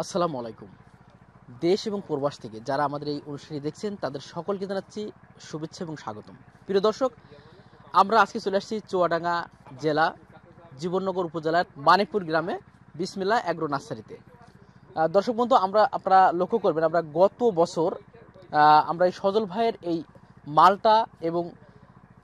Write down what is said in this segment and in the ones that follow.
আসসালামু আলাইকুম। দেশ এবং প্রবাস থেকে যারা আমাদের এই অনুষ্ঠানটি দেখছেন, তাদের সকলকে জানাচ্ছি শুভেচ্ছা এবং স্বাগতম। প্রিয় দর্শক, আমরা আজকে চলে আসছি চুয়াডাঙ্গা জেলা, জীবননগর উপজেলার মানিকপুর গ্রামে বিসমিল্লা অ্যাগ্রো নার্সারিতে। দর্শক বন্ধু, আমরা আপনারা লক্ষ্য করবেন, আমরা গত বছর আমরা এই সজল ভাইয়ের এই মালটা এবং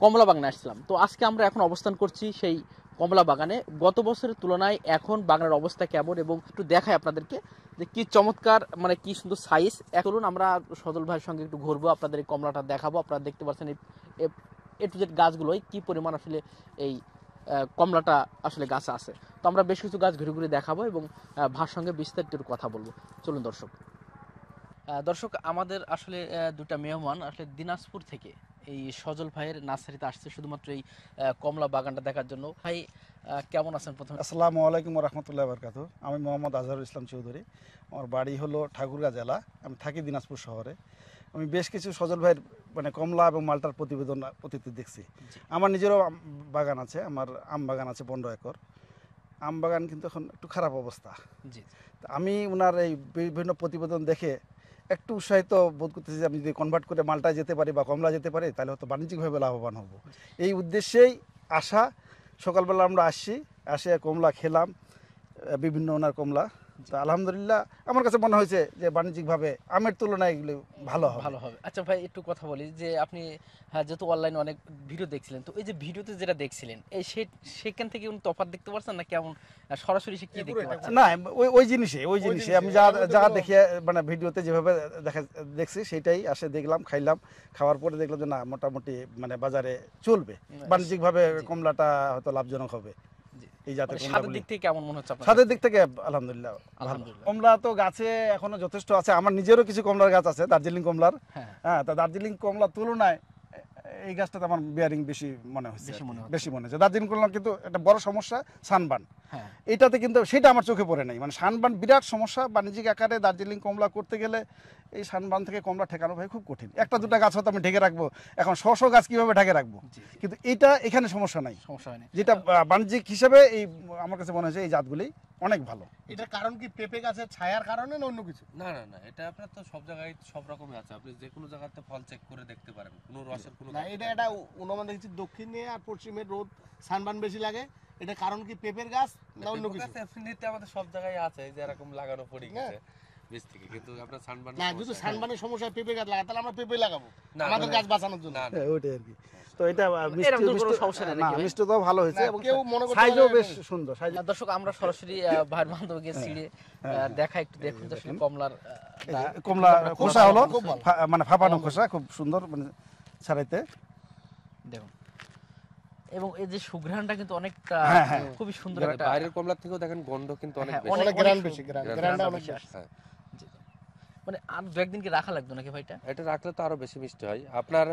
কমলা বাগানে আসছিলাম। তো আজকে আমরা এখন অবস্থান করছি সেই কমলা বাগানে গত বছরের তুলনায় এখন বাগানের অবস্থা কেমন এবং একটু দেখায় আপনাদেরকে যে কি চমৎকার মানে কি সুন্দর সাইজ এখন আমরা সজল ভাইয়ের সঙ্গে একটু ঘুরবো, আপনাদের এই কমলাটা দেখাবো। আপনারা দেখতে পাচ্ছেন এ টু জেড গাছগুলোই কি পরিমাণ আসলে এই কমলাটা আসলে গাছে আছে। তো আমরা বেশ কিছু গাছ ঘুরে ঘুরে দেখাবো এবং ভার সঙ্গে বিস্তারিত কথা বলব। চলুন দর্শক। দর্শক, আমাদের আসলে দুটা মেহমান আসলে দিনাজপুর থেকে এই সজল ভাইয়ের নার্সারিতে আসছে শুধুমাত্র এই কমলা বাগানটা দেখার জন্য। ভাই কেমন আছেন প্রথমে? আসসালামু আলাইকুম রহমতুল্লাহ বরকাত আমি মোহাম্মদ আজহারুল ইসলাম চৌধুরী। আমার বাড়ি হলো ঠাকুরগাঁ জেলা। আমি থাকি দিনাজপুর শহরে। আমি বেশ কিছু সজল ভাইয়ের মানে কমলা এবং মালটার প্রতিবেদন অতীতে দেখছি। আমার নিজেরও বাগান আছে। আমার আম বাগান আছে পনেরো একর। আম বাগান কিন্তু এখন একটু খারাপ অবস্থা। জি তা আমি ওনার এই বিভিন্ন প্রতিবেদন দেখে একটু উৎসাহিত বোধ করতেছি যে আমি যদি কনভার্ট করে মালটা যেতে পারি বা কমলা যেতে পারি, তাহলে হয়তো বাণিজ্যিকভাবে লাভবান হব। এই উদ্দেশ্যেই আসা সকালবেলা আমরা আসি আসে কমলা খেলাম বিভিন্ন ওনার কমলা। তা আলহামদুলিল্লাহ আমার কাছে মনে হয়েছে যে বাণিজ্যিকভাবে আমের তুলনায় এগুলো ভালো হবে। ভালো হবে। আচ্ছা ভাই একটু কথা বলি যে আপনি হ্যাঁ যেহেতু অনলাইনে অনেক ভিডিও দেখছিলেন তো এই যে ভিডিওতে যেটা দেখছিলেন এই সে- সেখান থেকে কোনো তফাৎ দেখতে পারছেন না কেমন? সরাসরি সে কি দেখতে পাচ্ছেন না ওই ওই জিনিসে ওই জিনিসে। আমি যা যা দেখে মানে ভিডিওতে যেভাবে দেখা দেখছি সেটাই আসে দেখলাম খাইলাম খাওয়ার পরে দেখলাম যে না মোটামুটি মানে বাজারে চলবে। বাণিজ্যিকভাবে কমলাটা হয়তো লাভজনক হবে। এই জাতের মানে স্বাদের দিক থেকে কেমন মনে হচ্ছে আপনার স্বাদের দিক থেকে আলহামদুলিল্লাহ। আলহামদুলিল্লাহ। কমলা তো গাছে এখনও যথেষ্ট আছে। আমার নিজেরও কিছু কমলার গাছ আছে দার্জিলিং কমলার। হ্যাঁ। হ্যাঁ তা দার্জিলিং কমলার তুলনায় এই গাছটাতে আমার বিয়ারিং বেশি মনে হচ্ছে বেশি মনে হচ্ছে। দার্জিলিং করলাম কিন্তু একটা বড় সমস্যা সানবান। হ্যাঁ। এটাতে কিন্তু সেটা আমার চোখে পড়ে নাই। মানে সানবান বিরাট সমস্যা বাণিজ্যিক আকারে দার্জিলিং কমলা করতে গেলে এই সানবান থেকে কমলা ঠেকানো ভাই খুব কঠিন। একটা দুটা গাছ হয়তো আমি ঢেকে রাখব। এখন শ শ গাছ কীভাবে ঢেকে রাখব? কিন্তু এটা এখানে সমস্যা নাই। সমস্যা হয়নি। যেটা বাণিজ্যিক হিসেবে এই আমার কাছে মনে হয়েছে এই জাতগুলি অনেক ভালো। এটার কারণ কি পেঁপে গাছের ছায়ার কারণে না অন্য কিছু? না না না এটা আপনার তো সব জায়গায় সব রকমই আছে। আপনি যে কোনো জায়গাতে ফল চেক করে দেখতে পারেন। কোনো রসের কোনো না এটা এটা অনুমান দেখছি দক্ষিণে আর পশ্চিমে রোদ সানবান বেশি লাগে। এটা কারণ কি পেঁপের গাছ না অন্য কিছু? এমনিতে আমাদের সব জায়গায় আছে যে এরকম লাগানো পড়ে হ্যাঁ। গেছে। বীজ থেকে কিন্তু আপনার সানবান না যদি সানবানের সমস্যা পেঁপে গাছ লাগায় তাহলে আমরা পেঁপে লাগাবো। আমাদের গাছ বাঁচানোর জন্য। না না, হ্যাঁ, ওইটাই আর কি। তো এটা মিষ্টি তো কোনো মিষ্টি- সমস্যা না নাকি ভাই? ভালো হয়েছে এবং কেউ মনে করতে সাইজও বেশ সুন্দর সাইজ দর্শক আমরা সরাসরি আহ, বান্ধবকে ছিঁড়ে দেখা একটু দেখুন যে কমলার কমলা খোসা হলো খুব ভালো। ফা- মানে ফাঁপানো খোসা খুব সুন্দর মানে ছাড়াইতে। দেখুন। এবং এই যে সুঘ্রাণটা কিন্তু অনেকটা হ্যাঁ, হ্যাঁ। খুবই সুন্দর একটা বাইরের কমলার থেকেও দেখেন গন্ধ কিন্তু অনেক হ্যাঁ, বেশি। অনেক অনেক গ্রান বেশি গ্রান গ্রান গ্রানটা বেশি অনেক বেশি। মানে আর দু একদিন কি রাখা লাগতো নাকি ভাইটা? এটা রাখলে তো আরও বেশি মিষ্টি হয়। আপনার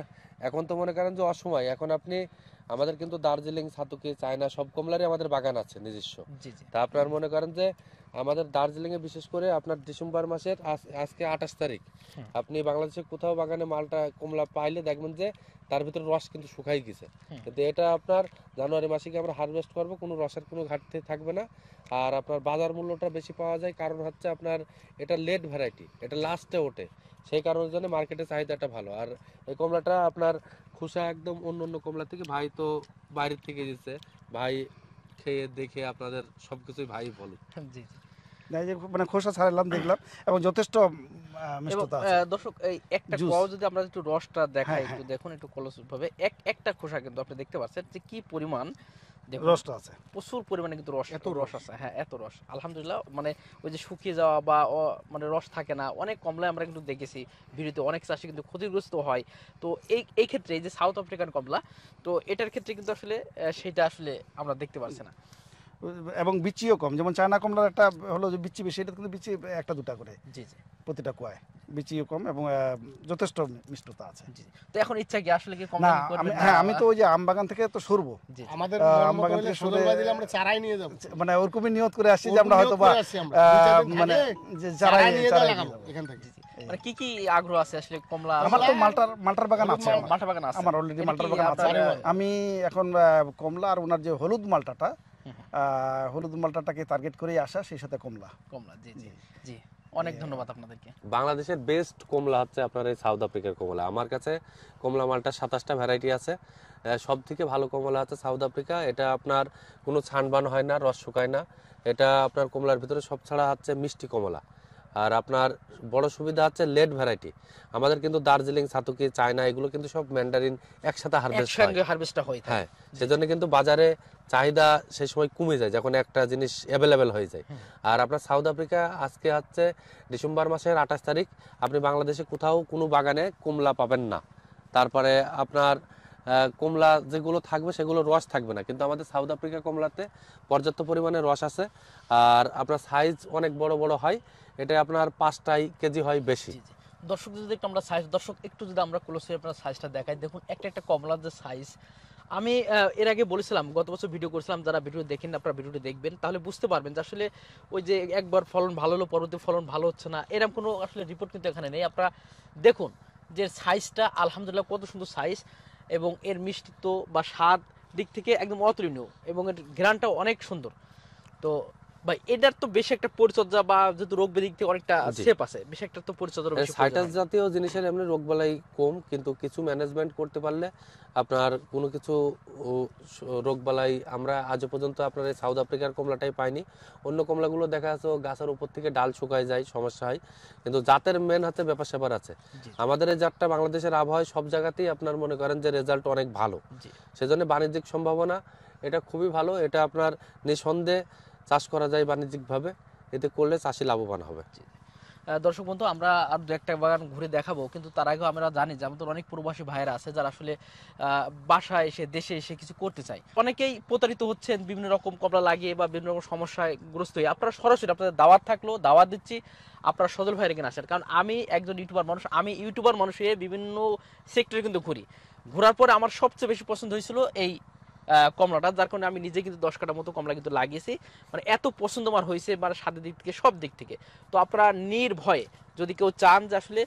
এখন তো মনে করেন যে অসময়। এখন আপনি আমাদের কিন্তু দার্জিলিং সাতুকি চায়না সব কমলারই আমাদের বাগান আছে নিজস্ব। তা আপনার মনে করেন যে আমাদের দার্জিলিং এ বিশেষ করে আপনার ডিসেম্বর মাসের আজ- আজকে আঠাশ তারিখ আপনি বাংলাদেশে কোথাও বাগানে মালটা কমলা পাইলে দেখবেন যে তার ভিতরে রস কিন্তু শুকাই গেছে। কিন্তু এটা আপনার জানুয়ারি মাসে কি আমরা হারভেস্ট করব কোনো রসের কোনো ঘাটতি থাকবে না। আর আপনার বাজার মূল্যটা বেশি পাওয়া যায় কারণ হচ্ছে আপনার এটা লেট ভ্যারাইটি এটা লাস্টে ওঠে। সেই কারণের জন্য মার্কেটে চাহিদাটা ভালো। আর এই কমলাটা আপনার খুসা একদম অন্য অন্য কমলা থেকে ভাই তো বাইরের থেকে দিচ্ছে ভাই খেয়ে দেখে আপনাদের সবকিছুই ভাই বলে। জি জি। মানে খোসা ছাড়ালাম দেখলাম এবং যথেষ্ট মিষ্টতা আছে। দর্শক এই একটা Juice। যদি আমরা একটু রসটা দেখাই হ্যাঁ, একটু দেখুন একটু কলস ভাবে এক একটা খোসা কিন্তু আপনি দেখতে পাচ্ছেন যে কি পরিমাণ রসটা আছে। প্রচুর পরিমাণে কিন্তু রস এত রস আছে হ্যাঁ এত রস। আলহামদুলিল্লাহ মানে ওই যে শুকিয়ে যাওয়া বা মানে রস থাকে না অনেক কমলায় আমরা কিন্তু দেখেছি ভিডিওতে অনেক চাষি কিন্তু ক্ষতিগ্রস্ত হয়। তো এই এই ক্ষেত্রে এই যে সাউথ আফ্রিকান কমলা তো এটার ক্ষেত্রে কিন্তু আসলে সেটা আসলে আমরা দেখতে পাচ্ছি না। এবং বিচিও কম। যেমন চায়না কমলার একটা হলো যে বিচি বেশি এটা কিন্তু বিচি একটা দুটা করে। জি জি। প্রতিটা কোয়ায়। বিচিও কম এবং যথেষ্ট মিষ্টতা আছে। জি তো এখন ইচ্ছা কি আসলে কি না আমি হ্যাঁ আমি তো ওই যে আম বাগান থেকে তো সরবো। আমাদের আম বাগান থেকে দিলে আমরা চারাই নিয়ে যাব। মানে ওরকমই নিয়ত করে আসছি যে আমরা হয়তো বা মানে যে চারাই নিয়ে চারাই যা লাগাবো নিয়ে এখান থেকে। মানে কি কি আগ্রহ আছে আসলে কমলা? আমার তো মালটার মালটার বাগান আছে আমার। বাগান আছে। আমার অলরেডি মালটার বাগান আছে। আমি এখন আহ, কমলা আর ওনার যে হলুদ মালটাটা হলুদ মালটাটাকে টার্গেট করেই আসা সেই সাথে কমলা। কমলা জি জি জি। অনেক ধন্যবাদ আপনাদেরকে। বাংলাদেশের বেস্ট কমলা হচ্ছে আপনার এই সাউথ আফ্রিকার কমলা। আমার কাছে কমলা মালটা সাতাশটা ভ্যারাইটি আছে। সব থেকে ভালো কমলা আছে সাউথ আফ্রিকা এটা আপনার কোনো ছানবান হয় না রস শুকায় না। এটা আপনার কমলার ভিতরে সব ছাড়া হচ্ছে মিষ্টি কমলা। আর আপনার বড় সুবিধা হচ্ছে লেট ভ্যারাইটি আমাদের কিন্তু দার্জিলিং সাতুকি চায়না এগুলো কিন্তু সব ম্যান্ডারিন একসাথে হারভেস্ট হয়। হারভেস্টটা হয়ে হ্যাঁ সেজন্য কিন্তু বাজারে চাহিদা সেই সময় কমে যায় যখন একটা জিনিস অ্যাভেলেবেল হয়ে যায়। আর আপনার সাউথ আফ্রিকা আজকে হচ্ছে ডিসেম্বর মাসের আঠাশ তারিখ আপনি বাংলাদেশে কোথাও কোনো বাগানে কমলা পাবেন না। তারপরে আপনার কমলা যেগুলো থাকবে, সেগুলো রস থাকবে না। কিন্তু আমাদের সাউথ আফ্রিকা কমলাতে পর্যাপ্ত পরিমাণে রস আছে। আর আপনার সাইজ অনেক বড় বড় হয়, এটা আপনার পাঁচটাই কেজি হয় বেশি। দর্শক, যদি একটু আমরা সাইজ দর্শক, একটু যদি আমরা ক্লোজে আপনার সাইজটা দেখাই, দেখুন, একটা একটা কমলার যে সাইজ আমি এর আগে বলেছিলাম, গত বছর ভিডিও করেছিলাম, যারা ভিডিও দেখেন আপনারা ভিডিওটি দেখবেন। তাহলে বুঝতে পারবেন যে আসলে ওই যে একবার ফলন ভালো হলো, পরবর্তী ফলন ভালো হচ্ছে না এরকম কোনো আসলে রিপোর্ট কিন্তু এখানে নেই। আপনারা দেখুন যে সাইজটা আলহামদুলিল্লাহ, কত সুন্দর সাইজ এবং এর মিষ্টিত্ব বা স্বাদ দিক থেকে একদম অতুলনীয় এবং এর ঘ্রাণটাও অনেক সুন্দর। তো ভাই এটার তো বেশি একটা পরিচর্যা বা যেহেতু রোগ ব্যাধি থেকে অনেকটা। সেফ আছে বেশি একটা তো পরিচর্যা সাইটাস জাতীয় জিনিসের এমনি রোগবালাই কম কিন্তু কিছু ম্যানেজমেন্ট করতে পারলে আপনার কোনো কিছু ও, স- রোগবালাই আমরা আজ পর্যন্ত আপনার এই সাউথ আফ্রিকার কমলাটাই পাইনি। অন্য কমলাগুলো দেখা যাচ্ছে গাছের উপর থেকে ডাল শুকায় যায় সমস্যা হয়। কিন্তু জাতের মেন হাতে ব্যাপার স্যাপার আছে। আমাদের এই জাতটা বাংলাদেশের আবহাওয়ায় সব জায়গাতেই আপনার মনে করেন যে রেজাল্ট অনেক ভালো। সেজন্য বাণিজ্যিক সম্ভাবনা এটা খুবই ভালো। এটা আপনার নিঃসন্দেহে চাষ করা যায় বাণিজ্যিকভাবে, এতে করলে চাষি লাভবান হবে। দর্শক বন্ধু, আমরা আর দু একটা বাগান ঘুরে দেখাবো, কিন্তু তার আগেও আমরা জানি যে আমাদের অনেক প্রবাসী ভাইয়েরা আছে যারা আসলে বাসায় এসে, দেশে এসে কিছু করতে চায়। অনেকেই প্রতারিত হচ্ছেন, বিভিন্ন রকম কপড়া লাগিয়ে বা বিভিন্ন রকম সমস্যায় গ্রস্ত হয়ে। আপনারা সরাসরি আপনাদের দাওয়াত থাকল, দাওয়াত দিচ্ছি আপনার সজল ভাইয়ের এখানে আসেন। কারণ আমি একজন ইউটিউবার মানুষ, আমি ইউটিউবার মানুষ হয়ে বিভিন্ন সেক্টরে কিন্তু ঘুরি। ঘোরার পরে আমার সবচেয়ে বেশি পছন্দ হয়েছিল এই কমলাটা, যার কারণে আমি নিজে কিন্তু দশ কাটা মতো কমলা কিন্তু লাগিয়েছি। মানে এত পছন্দ আমার হয়েছে মানে স্বাদের দিক থেকে, সব দিক থেকে। তো আপনারা নির্ভয়ে যদি কেউ চান যে আসলে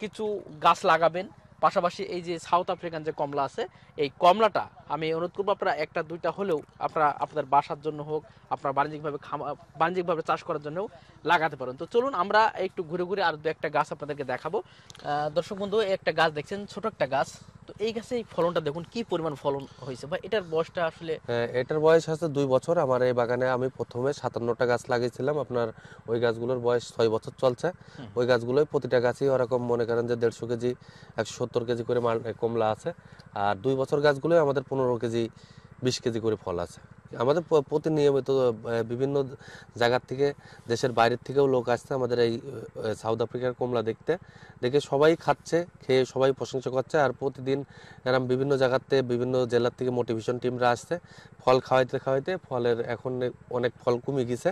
কিছু গাছ লাগাবেন, পাশাপাশি এই যে সাউথ আফ্রিকান যে কমলা আছে, এই কমলাটা আমি অনুরোধ করব আপনারা একটা, দুইটা হলেও আপনারা আপনাদের বাসার জন্য হোক, আপনার বাণিজ্যিকভাবে খামা, বাণিজ্যিকভাবে চাষ করার জন্যও লাগাতে পারেন। তো চলুন আমরা একটু ঘুরে ঘুরে আর দু একটা গাছ আপনাদেরকে দেখাবো। দর্শক বন্ধু, একটা গাছ দেখছেন, ছোট একটা গাছ। এই গাছে এই ফলনটা দেখুন কি পরিমাণ ফলন হয়েছে? বা এটার বয়সটা আসলে হ্যাঁ, এটার বয়স আছে দুই বছর। আমার এই বাগানে আমি প্রথমে সাতান্নটা গাছ লাগিয়েছিলাম। আপনার ওই গাছগুলোর বয়স ছয় বছর চলছে। ওই গাছগুলোই প্রতিটা গাছই ওরকম মনে করেন যে দেড়শো কেজি একশো সত্তর কেজি করে মাল কমলা আছে। আর দুই বছর গাছগুলোই আমাদের পনেরো কেজি বিশ কেজি করে ফল আছে। আমাদের প্রতিনিয়মিত বিভিন্ন জায়গার থেকে, দেশের বাইরের থেকেও লোক আসছে আমাদের এই সাউথ আফ্রিকার কমলা দেখতে। দেখে সবাই খাচ্ছে, খেয়ে সবাই প্রশংসা করছে আর প্রতিদিন এরম বিভিন্ন জায়গাতে, বিভিন্ন জেলার থেকে মোটিভেশন টিমরা আসছে। ফল খাওয়াইতে খাওয়াইতে ফলের এখন অনেক ফল কমে গেছে।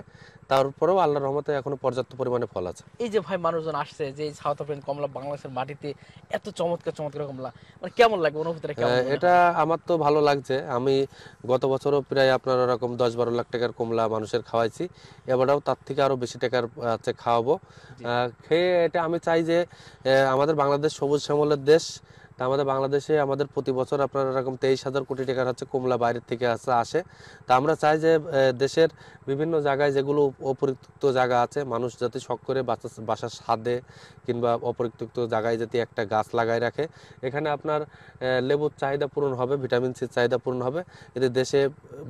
তারপরেও আল্লাহর রহমতে এখনও পর্যাপ্ত পরিমাণে ফল আছে। এই যে ভাই মানুষজন আসছে যে সাউথ আফ্রিকান কমলা বাংলাদেশের মাটিতে এত চমৎকার চমৎকার কমলা মানে কেমন লাগে অনুভূতিটা? এটা আমার তো ভালো লাগছে। আমি গত বছরও প্রায় আপনার ওরকম দশ বারো লাখ টাকার কমলা মানুষের খাওয়াইছি। এবারেও তার থেকে আরও বেশি টাকার হচ্ছে খাওয়াবো। আহ, খেয়ে এটা আমি চাই যে আমাদের বাংলাদেশ সবুজ শ্যামলের দেশ তা আমাদের বাংলাদেশে আমাদের প্রতি বছর আপনার এরকম তেইশ হাজার কোটি টাকার হচ্ছে কমলা বাইরের থেকে আসে আসে। তা আমরা চাই যে দেশের বিভিন্ন জায়গায় যেগুলো অপরিত্যক্ত জায়গা আছে, মানুষ যাতে শখ করে বাসা বাসার ছাদে কিংবা অপরিত্যক্ত জায়গায় যাতে একটা গাছ লাগাই রাখে। এখানে আপনার লেবুর চাহিদা পূরণ হবে, ভিটামিন সির চাহিদা পূরণ হবে, এতে দেশে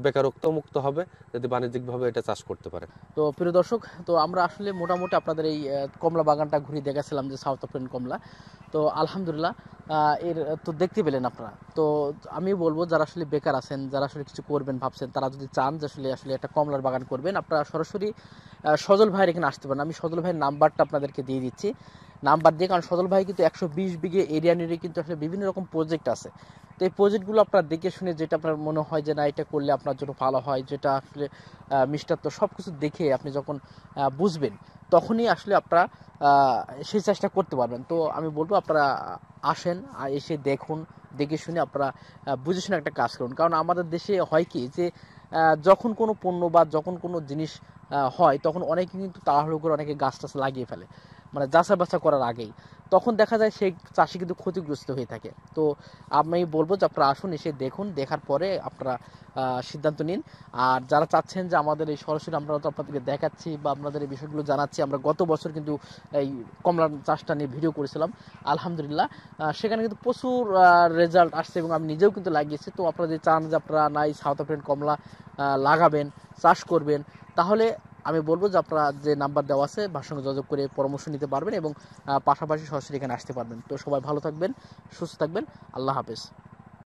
বেকারত্ব মুক্ত হবে যদি বাণিজ্যিকভাবে এটা চাষ করতে পারে। তো প্রিয় দর্শক, তো আমরা আসলে মোটামুটি আপনাদের এই কমলা বাগানটা ঘুরিয়ে দেখাছিলাম যে সাউথ আফ্রিকান কমলা। তো আলহামদুলিল্লাহ এর, তো দেখতে পেলেন আপনারা। তো আমি বলব, যারা আসলে বেকার আছেন, যারা আসলে কিছু করবেন ভাবছেন, তারা যদি চান যে আসলে আসলে একটা কমলার বাগান করবেন, আপনারা সরাসরি সজল ভাইয়ের এখানে আসতে পারেন। আমি সজল ভাইয়ের নাম্বারটা আপনাদেরকে দিয়ে দিচ্ছি। নাম্বার দিয়ে, কারণ সজল ভাই কিন্তু একশো বিশ বিঘে এরিয়া নিয়ে কিন্তু আসলে বিভিন্ন রকম প্রজেক্ট আছে। তো এই প্রজেক্টগুলো আপনার দেখে শুনে যেটা আপনার মনে হয় যে, না, এটা করলে আপনার জন্য ভালো হয়, যেটা আসলে মিষ্টাত্ব সব কিছু দেখে আপনি যখন বুঝবেন, তখনই আসলে আপনারা সেই চেষ্টা করতে পারবেন। তো আমি বলব, আপনারা আসেন, আর এসে দেখুন, দেখে শুনে আপনারা বুঝে শুনে একটা কাজ করুন। কারণ আমাদের দেশে হয় কি যে যখন কোনো পণ্য বা যখন কোনো জিনিস হয়, তখন অনেকে কিন্তু তাড়াহুড়ো করে অনেকে গাছ টাছ লাগিয়ে ফেলে। মানে যাচা বাছা করার আগেই। তখন দেখা যায় সেই চাষি কিন্তু ক্ষতিগ্রস্ত হয়ে থাকে। তো আমি বলব যে আপনারা আসুন, এসে দেখুন, দেখার পরে আপনারা সিদ্ধান্ত নিন। আর যারা চাচ্ছেন যে আমাদের এই সরাসরি আমরা তো আপনাদেরকে দেখাচ্ছি বা আপনাদের এই বিষয়গুলো জানাচ্ছি, আমরা গত বছর কিন্তু এই কমলা চাষটা নিয়ে ভিডিও করেছিলাম। আলহামদুলিল্লাহ সেখানে কিন্তু প্রচুর রেজাল্ট আসছে এবং আমি নিজেও কিন্তু লাগিয়েছি। তো আপনারা যদি চান যে আপনারা নাই সাউথ আফ্রিকান কমলা লাগাবেন, চাষ করবেন, তাহলে আমি বলব যে আপনারা যে নাম্বার দেওয়া আছে ভার সঙ্গে যোগাযোগ করে পরামর্শ নিতে পারবেন এবং পাশাপাশি সরাসরি এখানে আসতে পারবেন। তো সবাই ভালো থাকবেন, সুস্থ থাকবেন। আল্লাহ হাফেজ।